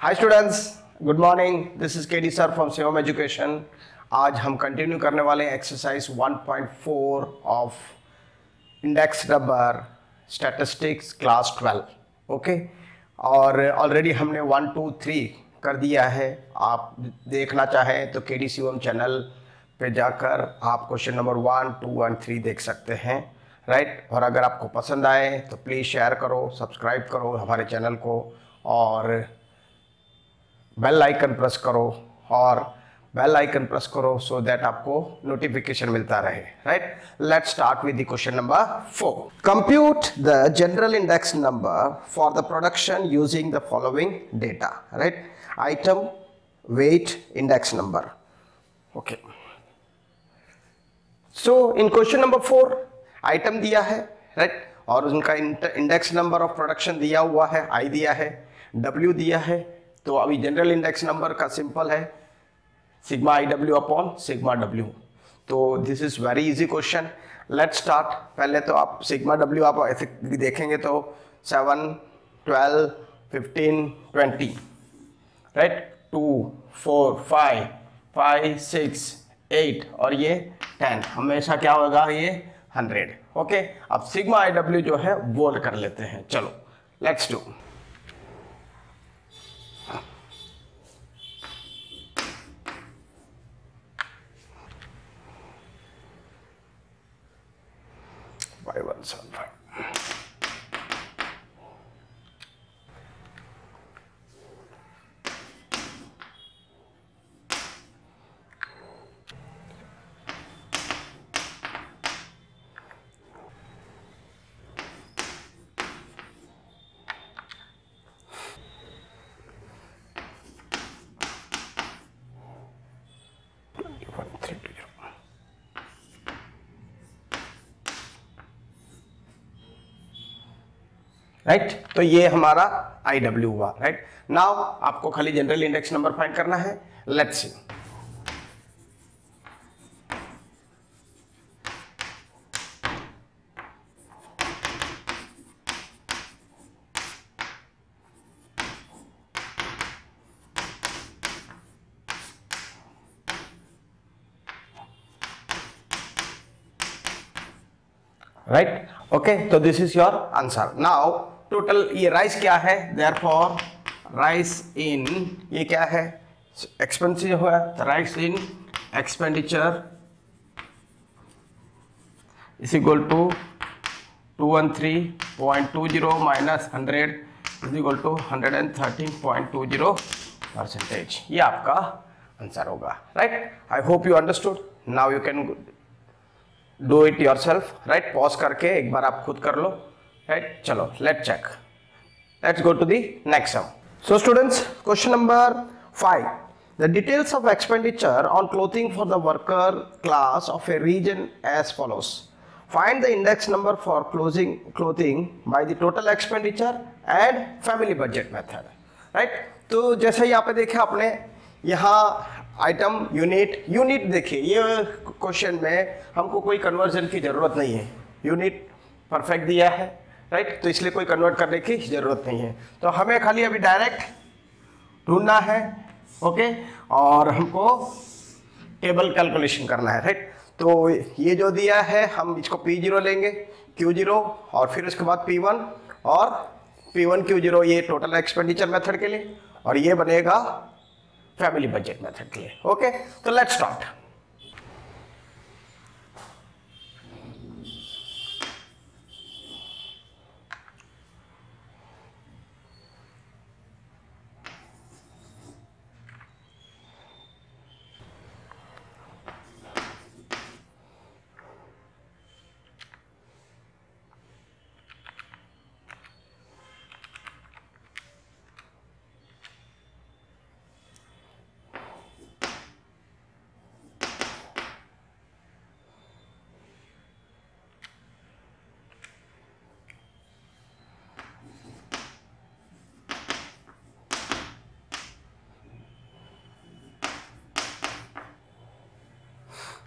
Hi students good morning this is K D sir from सेवम education आज हम continue करने वाले हैं exercise 1.4 of index number statistics class 12 okay और already हमने वन टू थ्री कर दिया है। आप देखना चाहें तो के डी चैनल पे जाकर आप question number one two and three देख सकते हैं। Right right? और अगर आपको पसंद आए तो प्लीज़ शेयर करो सब्सक्राइब करो हमारे चैनल को। और बेल आइकन प्रेस करो और बेल आइकन प्रेस करो सो दैट आपको नोटिफिकेशन मिलता रहे right let start with question number four compute the general index number for the production using the following data right item weight index number okay so in question number four item दिया है right right? और उनका index number of production दिया हुआ है आई दिया है W दिया है तो अभी जनरल इंडेक्स नंबर का सिंपल है sigma I W upon sigma W तो this is very easy question let start पहले तो आप सिग्मा डब्ल्यू आप ऐसे देखेंगे तो seven twelve fifteen twenty right two four five five six eight और ये टेन हमेशा क्या होगा ये? हंड्रेड ओके अब सिग्मा आई डब्ल्यू जो है वो कर लेते हैं. चलो let's do violence and right? right? तो ये हमारा आई डब्ल्यू हुआ, राइट? नाउ आपको खाली जनरल इंडेक्स नंबर फाइंड करना है। लेट्स सी राइट ओके तो this is your answer now total ये राइस क्या है? देयर फॉर राइस इन ये क्या है? एक्सपेंसिव हुआ। Rise in expenditure is equal to two one three point two zero minus hundred is equal to hundred and thirteen point two zero percentage ये आपका आंसर होगा। Right I hope you understood now you can do it yourself right pause करके एक बार आप खुद कर लो। राइट चलो let check let's go to the next sum so students question number five the details of expenditure on clothing for the worker class of a region as follows find the index number for closing clothing by the total expenditure and family budget method. Right? तो जैसे यहाँ पे देखे आपने, यहाँ item unit unit देखिए ये question में हमको कोई कन्वर्जन की ज़रूरत नहीं है। यूनिट परफेक्ट दिया है। राइट? तो इसलिए कोई कन्वर्ट करने की ज़रूरत नहीं है। तो हमें खाली अभी डायरेक्ट ढूंढना है ओके और हमको टेबल कैलकुलेशन करना है राइट तो ये जो दिया है, हम इसको पी ज़ीरो लेंगे क्यू ज़ीरो और फिर उसके बाद पी वन और पी वन क्यू ज़ीरो ये टोटल एक्सपेंडिचर मेथड के लिए, और ये बनेगा फैमिली बजट मेथड के लिए ओके तो let's start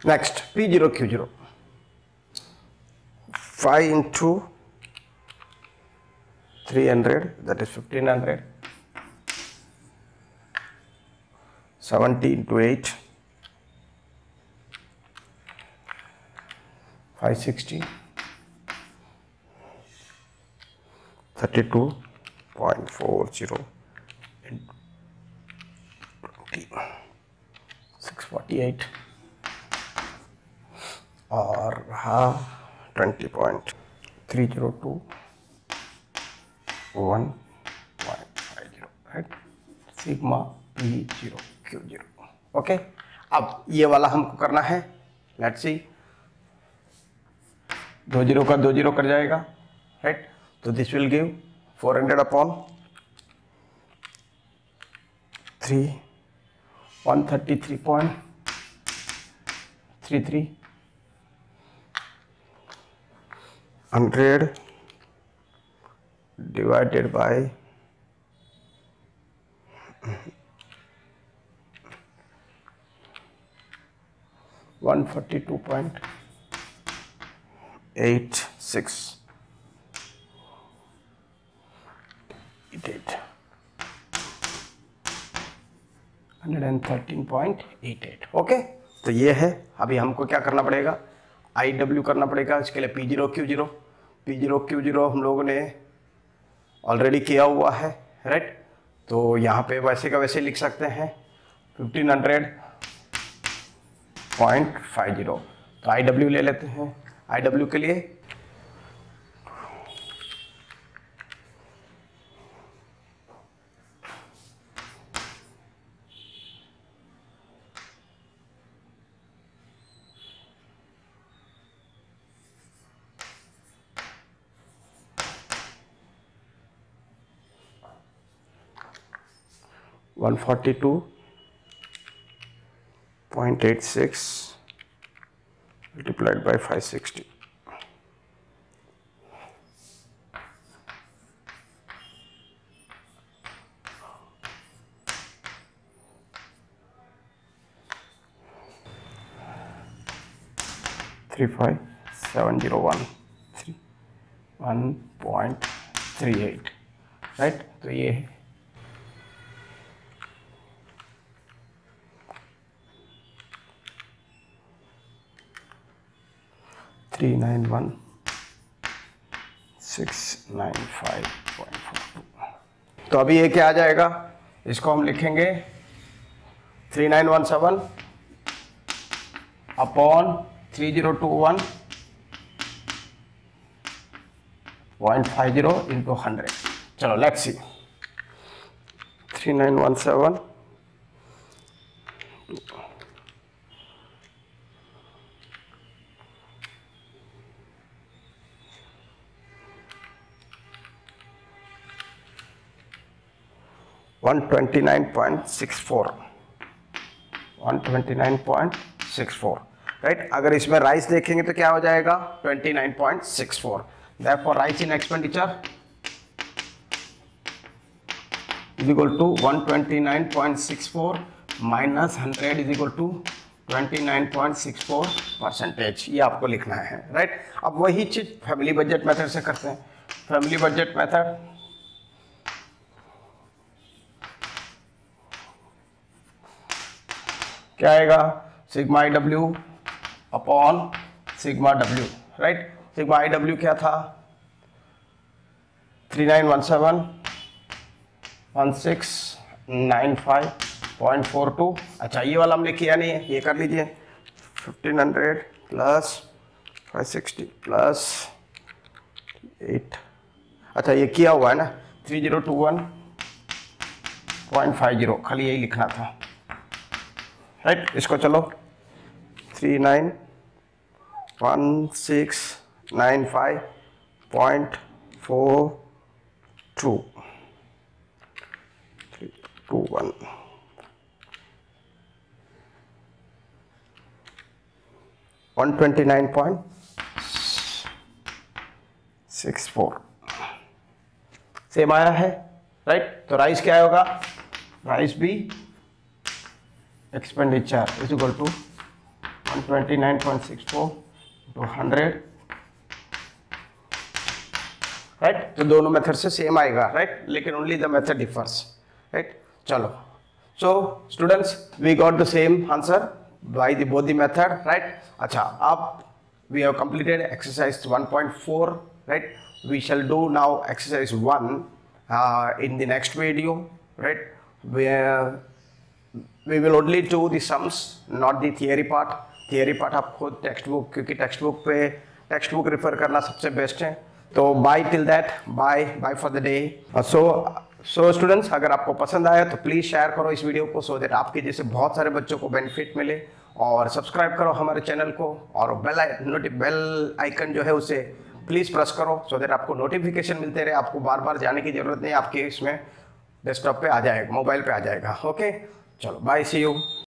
Next, P0, Q0. 5 into 300, that is 1500. 70 into 8 560 32.40 into 20 648 और रहा 20.302 1.50 right? Sigma p zero Q zero okay अब ये वाला हमको करना है लेट्स सी दो ज़ीरो का दो ज़ीरो कर जाएगा राइट तो this will give 400 upon three one thirty three point three three hundred divided by one forty two point eight six eight hundred and thirteen point eight eight okay तो ये है। अभी हमको क्या करना पड़ेगा? आई डब्ल्यू करना पड़ेगा। इसके लिए P zero Q zero P zero Q zero हम लोगों ने ऑलरेडी किया हुआ है राइट तो यहाँ पे वैसे का वैसे लिख सकते हैं fifteen hundred point five zero तो आई डब्ल्यू ले लेते हैं। आई डब्ल्यू के लिए one forty two point eight six multiplied by 560. Three five seven zero one three one point three eight right तो ये है three nine one six nine five point four two तो अभी ये क्या आ जाएगा? इसको हम लिखेंगे three nine one seven upon three zero two one point five zero into hundred चलो let's see three nine one seven 129.64 129.64 right अगर इसमें राइस देखेंगे तो क्या हो जाएगा? 29.64 therefore rise in expenditure is equal to 129.64 minus hundred is equal to 29.64 percentage ये आपको लिखना है राइट right? अब वही चीज़ फैमिली बजट मेथड से करते हैं। फैमिली बजट मेथड क्या आएगा? Sigma I W upon sigma W right sigma I W क्या था? Three nine one seven one six nine five point four two अच्छा ये वाला हमने किया नहीं है, ये कर लीजिए। Fifteen hundred plus five sixty plus eight अच्छा ये किया हुआ है ना three zero two one point five zero खाली यही लिखना था। राइट इसको चलो three nine one six nine five point four two three two one one twenty nine point six four same आया है राइट तो राइस क्या होगा? राइस भी expenditure is equal to 129.64 to 100 right तो दोनों मेथड से सेम आएगा राइट लेकिन only the method differs right चलो so students we got the same answer by the both the method right acha up we have completed exercise 1.4 right we shall do now exercise 1 uh, in the next video right where we will only do the sums, not the theory part. Theory part आप खुद text book क्योंकि text book पे text book refer करना सबसे best है। तो bye till that bye bye for the day so so students अगर आपको पसंद आया तो प्लीज़ शेयर करो इस वीडियो को सो दैट आपके जैसे बहुत सारे बच्चों को बेनिफिट मिले। और सब्सक्राइब करो हमारे चैनल को और बेल नोटि बेल आइकन जो है उसे प्लीज़ प्रेस करो सो so दैट आपको नोटिफिकेशन मिलते रहे। आपको बार बार जाने की ज़रूरत नहीं, आपके इसमें डेस्कटॉप पे आ जाएगा मोबाइल पे आ जाएगा ओके चलो बाय सी यू